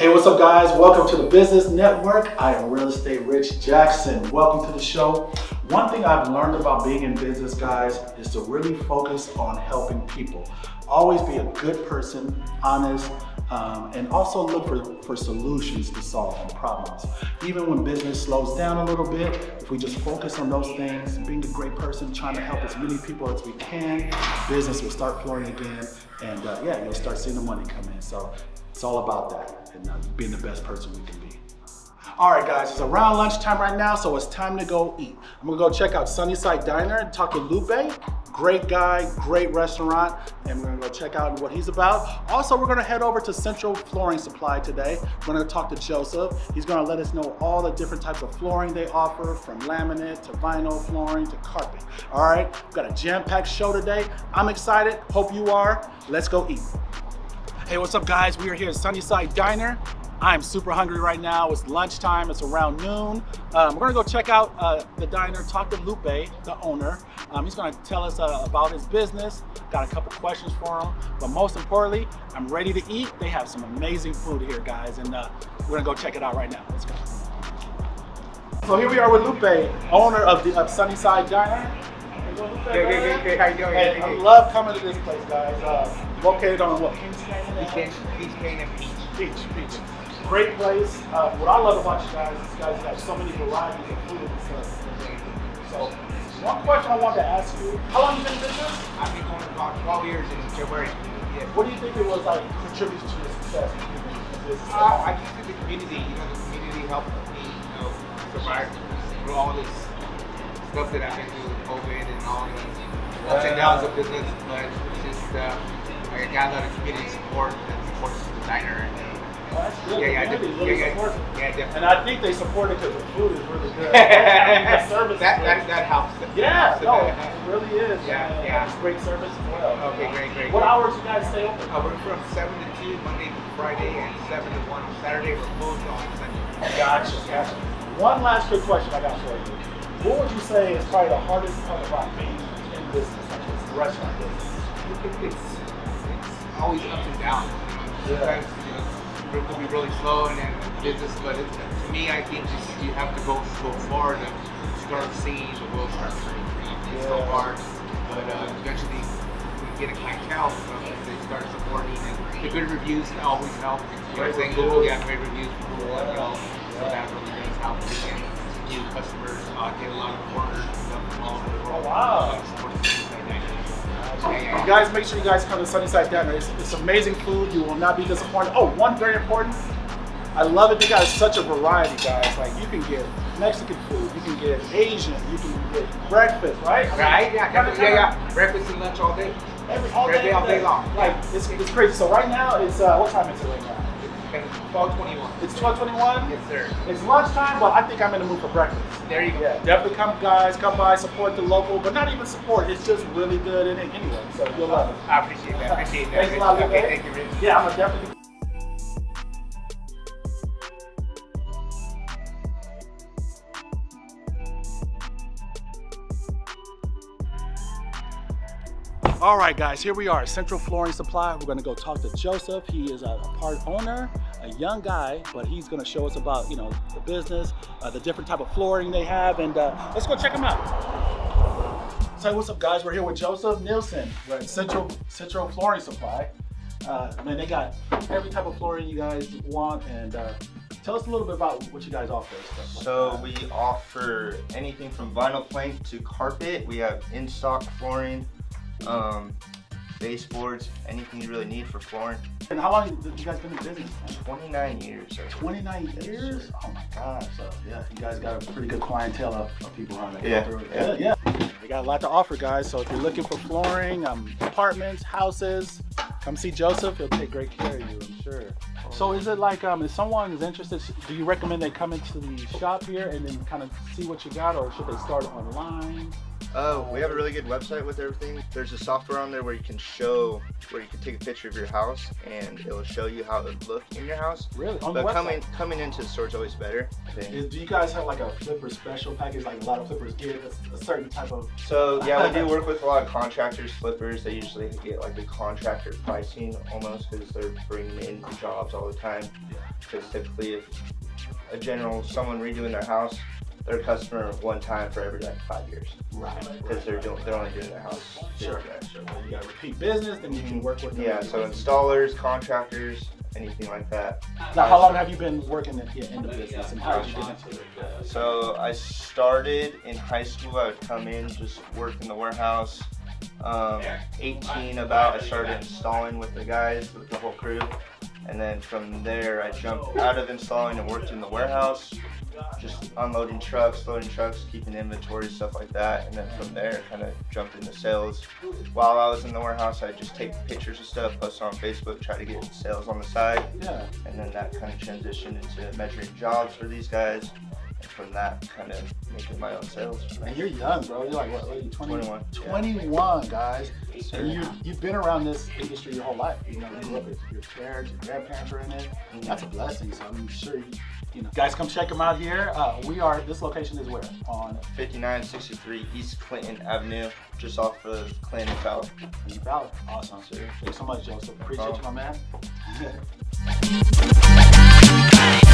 Hey, what's up, guys? Welcome to the Business Network. I am Real Estate Rich Jackson. Welcome to the show. One thing I've learned about being in business, guys, is to really focus on helping people. Always be a good person, honest, um, and also look for, for solutions to solve problems. Even when business slows down a little bit, if we just focus on those things, being a great person, trying to help as many people as we can, business will start flowing again, and uh, yeah, you'll start seeing the money come in. So it's all about that and uh, being the best person we can be. All right, guys, it's around lunchtime right now, so it's time to go eat. I'm gonna go check out Sunnyside Diner and talk to Lupe. Great guy, great restaurant, and we're gonna go check out what he's about. Also, we're gonna head over to Central Flooring Supply today. We're gonna talk to Joseph. He's gonna let us know all the different types of flooring they offer, from laminate to vinyl flooring to carpet. All right, we've got a jam-packed show today. I'm excited, hope you are. Let's go eat. Hey, what's up guys? We are here at Sunnyside Diner. I'm super hungry right now. It's lunchtime, it's around noon. Um, we're gonna go check out uh, the diner, talk to Lupe, the owner. Um, he's gonna tell us uh, about his business. Got a couple questions for him, but most importantly, I'm ready to eat. They have some amazing food here, guys, and uh, we're gonna go check it out right now. Let's go. So here we are with Lupe, owner of the of Sunnyside Diner. Hey, Lupe, Good, good, man. good, good. How you doing? Hey, I love coming to this place, guys. Located on what? Peach peach peach. Beach, beach. Great place. Uh, what I love about you guys is you guys have so many varieties of food and stuff. So, one question I wanted to ask you: How long you been in business? I've been going about 12 years in January. Yeah. What do you think it was like contributes to your success? Uh, I think the community. You know, the community helped me, you know, survive through all this stuff that I've been through with COVID and all these ups and downs of business. But just, uh, I got a lot of community support that supports the diner. And, Oh, that's good. yeah, yeah, community really yeah, it. yeah, yeah, definitely. And I think they support it because the food is really good. the service that, that, that helps. Yeah, no, that- it really is. Yeah, yeah. It's great service as well. Okay, great, great, What great. hours you guys stay open? Uh, we're from 7 to 2 Monday to Friday and 7 to 1 on Saturday. We're closed on Sunday. Gotcha, gotcha. One last quick question I got for you. What would you say is probably the hardest part about being in business, like this restaurant business? It's always ups and downs. You know, sometimes you know, it will be really slow and then business, but it, to me, I think just you have to go so far to start seeing the world start turning green. It's so Yeah. hard, but uh, eventually you get a clientele, so they start supporting and the good reviews always help. You know saying? Google, yeah, great reviews Google as well. So that really does help. We get new customers, uh, get a lot of orders and stuff from all over the world. Oh, wow. You guys, make sure you guys come to Sunnyside Diner. It's, it's amazing food. You will not be disappointed. Oh, one very important. I love it. They got such a variety, guys. Like you can get Mexican food, you can get Asian, you can get breakfast, right? Right? Yeah, kind of- yeah, yeah. Breakfast and lunch all day. Every, all Every day, day, all day long. Like it's, it's crazy. So right now it's uh, what time is it right now? And 1221. It's 12:21. Yes, sir. It's lunchtime, but I think I'm in the mood for breakfast. There you go. Yeah, definitely come, guys. Come by, support the local, but not even support. It's just really good in it anyway. So you'll love it. I appreciate that. I appreciate that. Thanks a lot, okay, thank you, Rich. Yeah, I'm gonna definitely. All right, guys, here we are, at Central Flooring Supply. We're gonna go talk to Joseph. He is a part owner, a young guy, but he's gonna show us about, you know, the business, uh, the different type of flooring they have, and uh, let's go check him out. So what's up, guys? We're here with Joseph Nielsen. We're at Central Central Flooring Supply. Uh, man, they got every type of flooring you guys want, and uh, tell us a little bit about what you guys offer. like So that. we offer anything from vinyl plank to carpet. We have in stock flooring, um, baseboards, anything you really need for flooring. And how long have you guys been in business? 29 years. sir. 29 years? Oh my God. So yeah, you guys got a pretty good clientele of, of people around there. Yeah, Yeah, yeah. We got a lot to offer, guys. So if you're looking for flooring, um, apartments, houses, come see Joseph. He'll take great care of you, I'm sure. So is it like, um, if someone is interested, do you recommend they come into the shop here and then kind of see what you got, or should they start online? Oh, we have a really good website with everything. There's a software on there where you can show, where you can take a picture of your house and it'll show you how it would look in your house. Really? On But website? coming coming into the store is always better. Is, do you guys have like a flipper special package like a lot of flippers get a, a certain type of So yeah, we do work with a lot of contractors, flippers. They usually get like the contractor pricing almost because they're bringing in jobs all the time. Because typically, if a general someone redoing their house, they're customer one time for every like five years right because they're doing they're only doing their house. Sure, sure. Well, you got repeat business, then you can work with them. Yeah, so installers, contractors, anything like that. Now, how long have you been working in, yeah, in the business, and how did you get into it? So I started in high school. I would come in, just work in the warehouse. Um, 18 about, I started installing with the guys, with the whole crew. And then from there, I jumped out of installing and worked in the warehouse, just unloading trucks, loading trucks, keeping inventory, stuff like that. And then from there, kind of jumped into sales. While I was in the warehouse, I'd just take pictures of stuff, post on Facebook, try to get sales on the side. Yeah. And then that kind of transitioned into measuring jobs for these guys. From that, kind of making my own sales. And you're young, bro. You're like what? what are you 20, 21, yeah. 21, guys. Yes, And you you've been around this industry your whole life. You know, you grew up with your parents, your grandparents are in it. Mhm. That's a blessing. So I'm sure you, you know. Guys, come check them out here. Uh, we are. This location is where on 5963 East Clinton Avenue, just off of Clinton and Fowler. New Valley. Awesome. Sir. Thanks so much, Joseph. Appreciate you, my man.